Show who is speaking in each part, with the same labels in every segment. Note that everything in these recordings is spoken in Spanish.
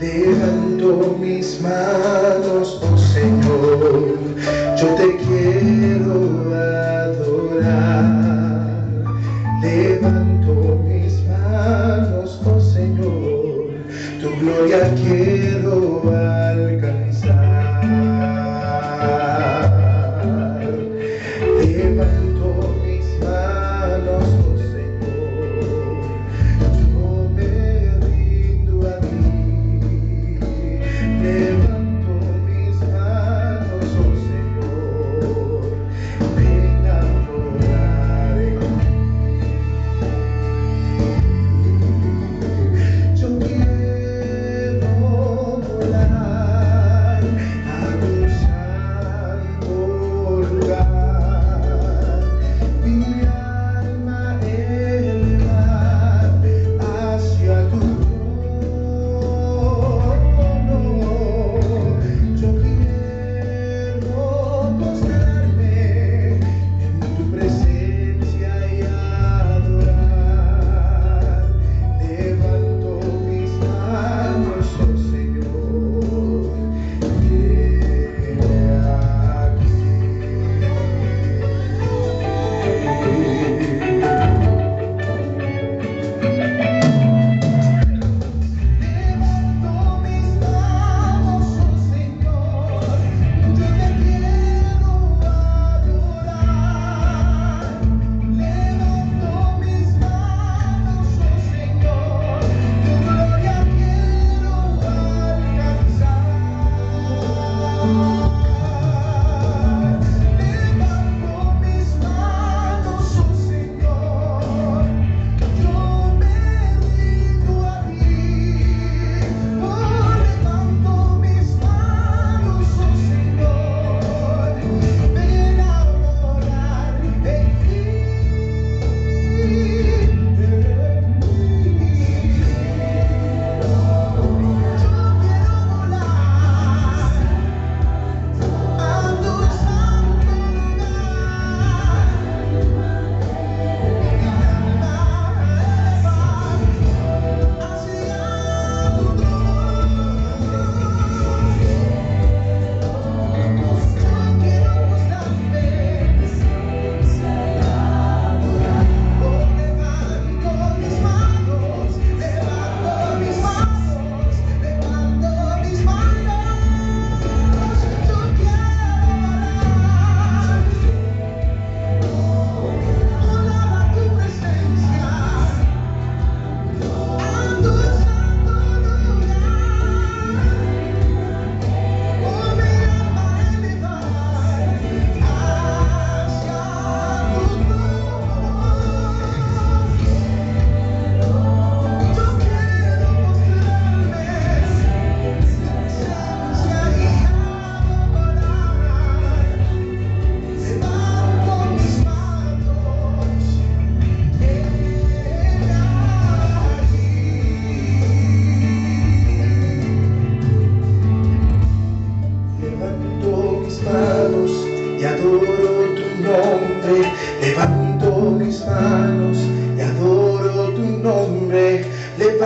Speaker 1: Levanto mis manos, oh Señor, yo te quiero adorar. Levanto mis manos, oh Señor, tu gloria quiero.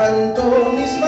Speaker 1: canto mis